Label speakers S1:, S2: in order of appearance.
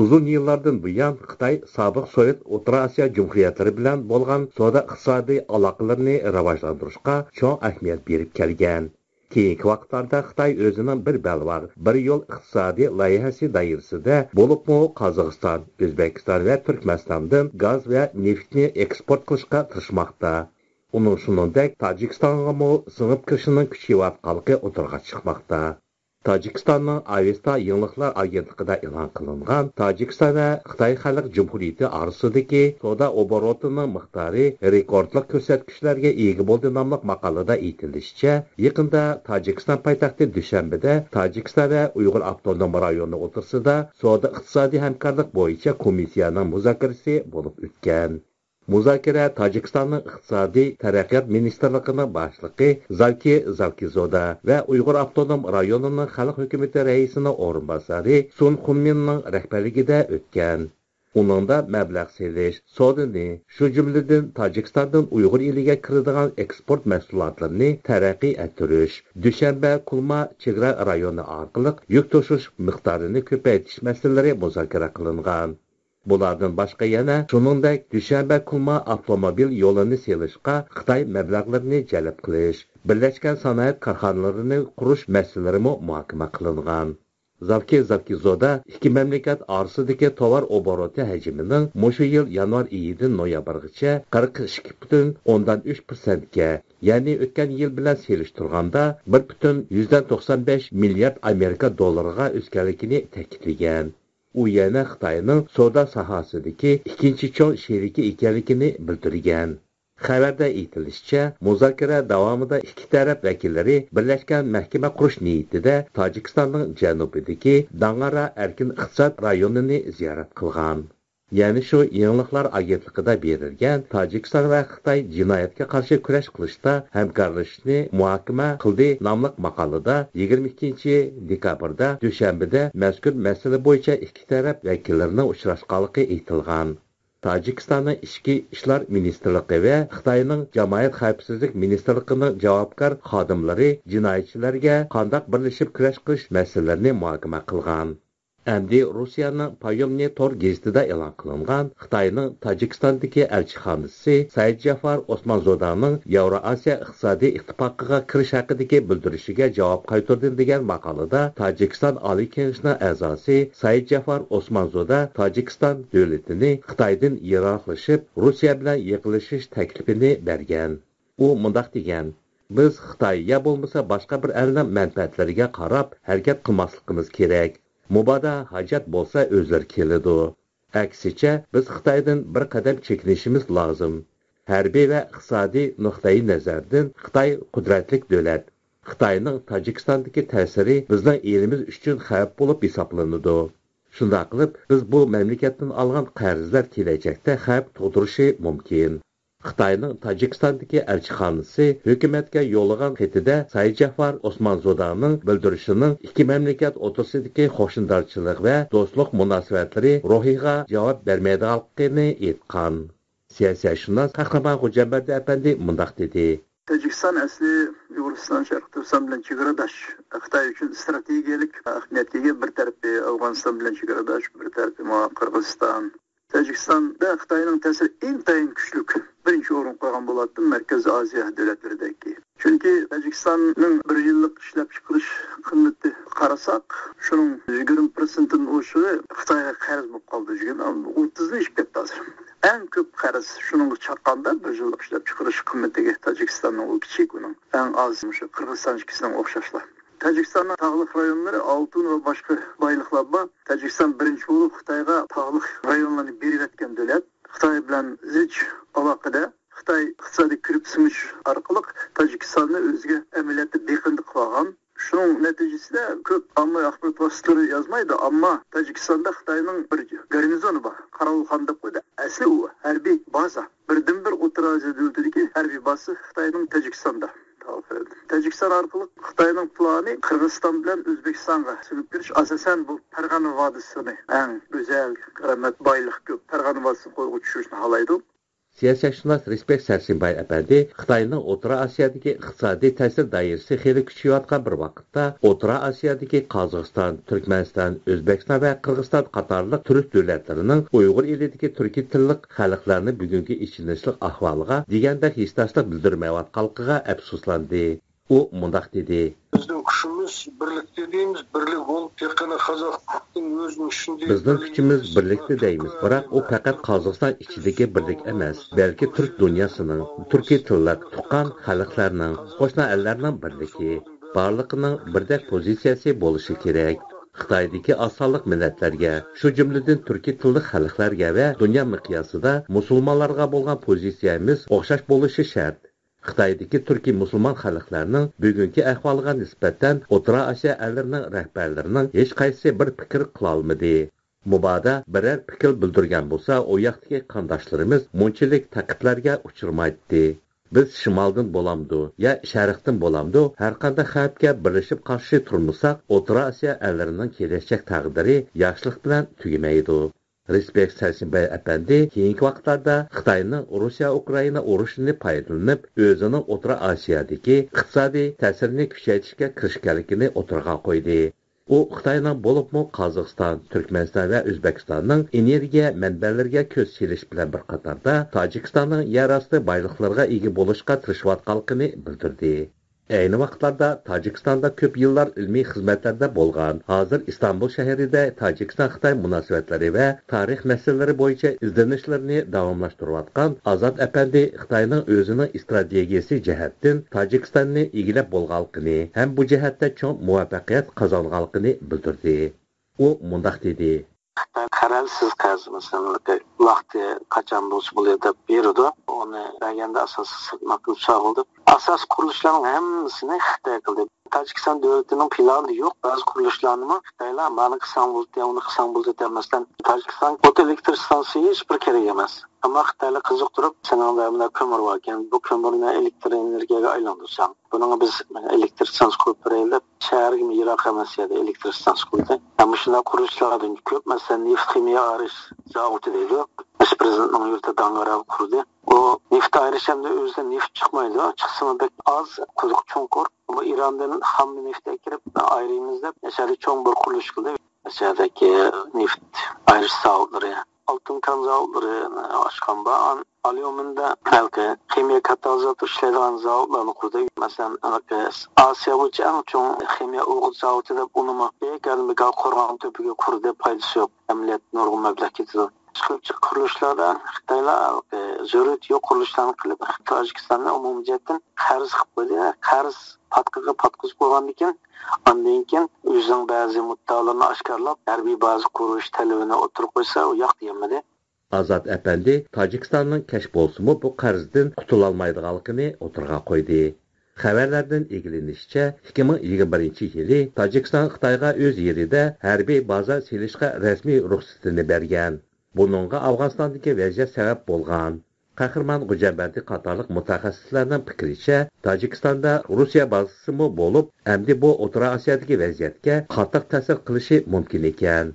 S1: uzun yillardan buyon xitoy sobiq sovet o'rta osiyo jumhuriyatlari bilan bo'lgan savdo iqtisodiy aloqalarni rivojlantirishga cho'ng ahamiyat berib kelgan. Keyingi vaqtlarda xitoy o'zining bir balvar bir yo'l iqtisodiy loyihasi doirasida bo'libmi qozog'iston o'zbekiston va turkmanistondan gaz va neftni eksport qilishga tirishmoqda. Uning shuningdek tojikistonga singib kirishining kuchayotganligi o'tirg'a chiqmoqda. Tojikistonning avesta yilliqlar agentligida e'lon qilingan tojikiston va xitoy xalq jumhuriyati orasidagi savdo oborotining miqdori rekordlik ko'rsatkichlarga ega bo'ldi nomli maqolada aytilishicha yaqinda tojikiston poytaxti dushanbada tojikiston va uyg'ur avtonom rayoni o'tirsida savdo iqtisodiy hamkorlik bo'yicha komissiyaning muzokarasi bo'lib o'tgan. Muzokara tojikistonning iqtisodiy taraqqiyot ministrligining boshlig'i zalki zalkizoda va uyg'ur avtonom rayonining xalq hukumati raisining o'rinbosari sun xunminning rahbarligida o'tgan Uningda mablag' selish, sodini, shu jumladan Tojikistondan Uyg'ur eliga kiradigan eksport mahsulotlarini taraqqiy ettirish, Dushanba Kulma chegara rayoni orqali yuk to'shish miqdorini ko'paytirish masalalari muzokara qilingan. Bulardan boshqa yana shuningdek Dushanba Kuma avtomobil yo'lini selishga Xitoy mablag'larini jalb qilish, birlashgan sanoat korxonalarini qurish masalalari muhokama qilingan. Zavki Zavkizoda ikki mamlakat orasidagi tovar oboroti hajmining mushu yil yanvar oyidan noyabrgacha 42 butun o'ndan 3 persentga, ya'ni o'tgan yil bilan selishtirganda 1 butun 195 milliard Amerika dollariga o'sganligini ta'kidlagan. U yana xitoyning savdo sohasidagi ikkinchi cho'ng sherigi ekanligini bildirgan. Xabarda aytilishicha muzokara davomida ikki taraf vakillari birlashgan mahkama qurish niyatida tojikistonning janubidagi dangara erkin iqtisod rayonini ziyorat qilgan ya'ni shu yangiliklar agentligida berilgan tojikiston va xitoy jinoyatga qarshi kurash qilishda hamkorlashishni muhokama qildi nomli maqolada 22 dekabrda dushanbada mazkur masala bo'yicha ikki taraf vakillarining uchrashganligi aytilgan. Tojikistonning ichki ishlar ministrligi va xitoyning jamoat xavfsizlik ministrligining javobgar xodimlari jinoyatchilarga qandoq birlashib kurash qilish masalalarini muhokama qilgan. Әмді Русияның Пайомне Тор гезитida e'lon qilingan Xitoyning Tojikistondagi elchixonasi Said Jafar Osmanzodaning Yevroasiyo iqtisodiy ittifoqiga kirish haqidagi bildirishiga javob qaytardi degan maqolada Tojikiston Али Kengashining әзасы Said Jafar Osmanzoda Tojikiston davlatini Xitoydan yiroqlashib, Rossiya bilan yiqilishish taklifini bergan. U mundaq degan: Biz Xitoy ya bo'lmasa boshqa bir elning manfaatlariga qarab harakat qilmasligimiz kerak. Mubada hacət bolsa özlər kelidu. Əksiçə, biz Xitaydan bir qədəm çəkinişimiz lazım. Hərbi və iqtisadi nöqtəyi nəzərdən Xitay qudrətlik dövlət. Xitayının Tacikistandakı təsiri bizdən elimiz üçün xəyab olub hesablanıdı. Şunda qılıb, biz bu məmləkətdən alğan qərzlər gələcəkdə xəyab tuğduruşı mümkün. Xitoyning Tojikistondagi elchixonasi hukumatga yo'llagan xatida Said Jafar Osmonzodaning bildirishining ikki mamlakat o'rtasidagi qo'shnilarchilik va do'stlik munosabatlari ruhiga javob bermaydiganligini aytgan. Siyosiyashunos Qahramon Xo'jabardi apandi mundaq dedi.
S2: Tojikiston asli Uyg'uriston Sharq bilan chegaradosh. Xitoy uchun strategiyalik ahamiyatga ega bir tarafi Afg'oniston bilan bir Qirg'iziston, Тәжікстанда Қытайның тәсір интайын күшлік бірінші орын қойған болатын Мәркіз Азия дөләтлердегі. Чөнки Тәжікстанның бір жылдық ішләп чықылыш қымметті қарасақ, шының 20%-ын ошығы Қытайға қарыз болып қалды жүген, 30-ны ішіп кетті азыр. Әң көп қарыз шының чаққанда бір жылдық ішләп чықылыш қымметтегі Тәжікстанның ол кішік оның, әң аз мүші Қырғызстан ішкісінің оқшашылар. Тәжікстанның тағлық районлары алтын ва башқа байлықларда Тәжікстан бірінші болып Қытайға тағлық районларын беріп жатқан дәулет. Қытай білән зич алақыда Қытай иқтисади кіріп сіңіш арқылы Тәжікстанны өзге әмілетті бекінді қылған. Шуның нәтижесінде көп амма ақпарат васытары язмайды, амма Тәжікстанда Қытайның бір гарнизоны бар. Қарауылхан деп қойды. Әсілі ол әрби база. Бірден бір Орта Азия дәулетіндегі әрби базасы Қытайның Тәжікстанда. Təcikistan arqılıq Xitayının planı Qırğızistan bilan Özbekistanğa sürüb giriş əsasən bu Fərqana vadisini ən gözəl qərəmət baylıq köp Fərqana vadisini qoyğu düşürüşünü halaydı.
S1: Siyasətçilər Respekt Sərsinbay Əbədi Xitayının Orta Asiyadakı iqtisadi təsir dairəsi xeyli küçüyətən bir vaxtda Orta Asiyadakı Qazaxstan, Türkmenistan, Özbekistan və Qırğızstan qatarlıq türk dövlətlərinin Uyğur elidəki türki tillik xalqlarını bugünkü içinəçlik ahvalığa digəndə hissdaşlıq bildirməyətqanlıqına əfsuslandı. O mundaq dedi:
S3: biz күшіміз бірлікте birlik бірлік ол тек қана қазақтың өзінің ішінде
S1: Bizning kuchimiz birlikda deymiz, biroq u faqat Qozog'iston ichidagi birlik emas, balki turk dunyosining, turkiy tillar tuqqan xalqlarning, qo'shni ellarning birligi, barliqining birdek pozitsiyasi bo'lishi kerak. Xitoydagi osonliq millatlarga, shu jumladan turkiy tilli xalqlarga va dunyo miqyosida musulmonlarga bo'lgan pozitsiyamiz o'xshash bo'lishi shart. Xitoydagi turkiy musulmon xalqlarning bugungi ahvoliga nisbatan o'tira osiyo allarining rahbarlarining hech qaysi bir fikr qilolmadi. Mubodo biror fikr bildirgan bo'lsa u yoqdagi qondoshlarimiz munchalik taqiblarga uchirmaydi biz shimoldan bo'lamdu yo sharqdan bo'lamdu har qanday xavfga birlashib qarshi turmasak o'tira osiyo allarining kelajak taqdiri yaxshilik bilan tugamaydi Respekt Sərsinbəy əpəndi keyinki vaqtlarda Xitayının Rusiya-Ukrayna urushini foydalanib, o'zining O'rta Osiyodagi iqtisodiy ta'sirini kuchaytirishga kirishganligini o'tirg'a qo'ydi. u xitoyning bo'libmi qozog'iston turkmaniston va o'zbekistonning energiya manbalariga ko'z selish bilan bir qatorda tojikistonning yer osti boyliqlarga ega bo'lishga tirishayotganligini bildirdi Ayni vaqtlarda Tojikistonda ko'p yillar ilmiy xizmatlarda bo'lgan. Hozir Istanbul shahrida Tojikiston-Xitoy munosabatlari va tarix masalalari bo'yicha izlanishlarni davomlashtirayotgan Azod apandi Xitoyning o'zining strategiyasi jihatdan Tojikistonni egilab bo'lganligini ham bu jihatda cho'ng muvaffaqiyat qozonganligini bildirdi. U mundaq dedi:
S4: qaralsiz qaz masalan vaqti qachon bo'lsa bo'ladi deb berdi оны бәгенде асасы мақұлша болды асас құрылышларның әммісіне қытай қылды Tacikistan devletinin planı yok. Bazı kuruluşlarını Xitaylar mana qilsam bo'ldi, uni qilsam bo'ldi demasdan Tojikiston o'ta elektr stansiyasi hech bir kerak emas. Ammo Xitoylar qiziqtirib, sanamlar ko'mir bor ekan, bu ko'mirni elektr energiyaga aylantirsam, buni biz elektr stansiya qurib beraylik. Shaharga yiroq emas edi elektr stansiya qurdi. Ham shunaqa qurilishlardan ko'p, masalan, neft ximiya arish zavodi deydi. Prezident Universiteti Dangara kurdu. O neft ayrışan da özde neft çıkmaydı. Çıksını da az kuzuk çonkur. Bu İran'dan hamlı nefte girip ayrıyımızda yaşarı çoğun bir kuruluş kıldı. Yaşardaki neft ayrış sağlıkları, altın kan sağlıkları aşkan bağın. Aliyomunda belki kimya katalizatı işlediğin zavodlarını kurdu. Mesela e, Asya boyunca en çok kimya uygul zavodu da bunu mu? Bir Beyekalmi gal korgan töpüge kurdu paydası yok. Emniyet Nurgul Memleketi chiquvchi qurilishlardan xitoylar e, zarurat yo'q qurilishlarni qilib tojikistonda umumjatdan qarz qilib qo'ydi qarz patqiga patqizib qo'ygandan keyin andan keyin o'zining ba'zi muddaolarni oshkorlab harbiy baza qurish talabini o'tirib qo'ysa u yoq deganmidi
S1: Azad әпәнди tojikistonning kash bo'lsimi bu qarzdan qutulolmaydiganligini o'tirg'a qo'ydi. Xabarlardan egilinishicha 2021 yili Tojikiston Xitoyga o'z yerida harbiy baza selishga rasmiy ruxsatini bergan. Buningga Afg'onistondagi vaziyat sabab bo'lgan. Qahramon G'ujabandi qatorliq mutaxassislarning fikricha, Tojikistonda Rossiya bazasi bo'lib, endi bu O'rta Osiyodagi vaziyatga qattiq ta'sir qilishi mumkin ekan.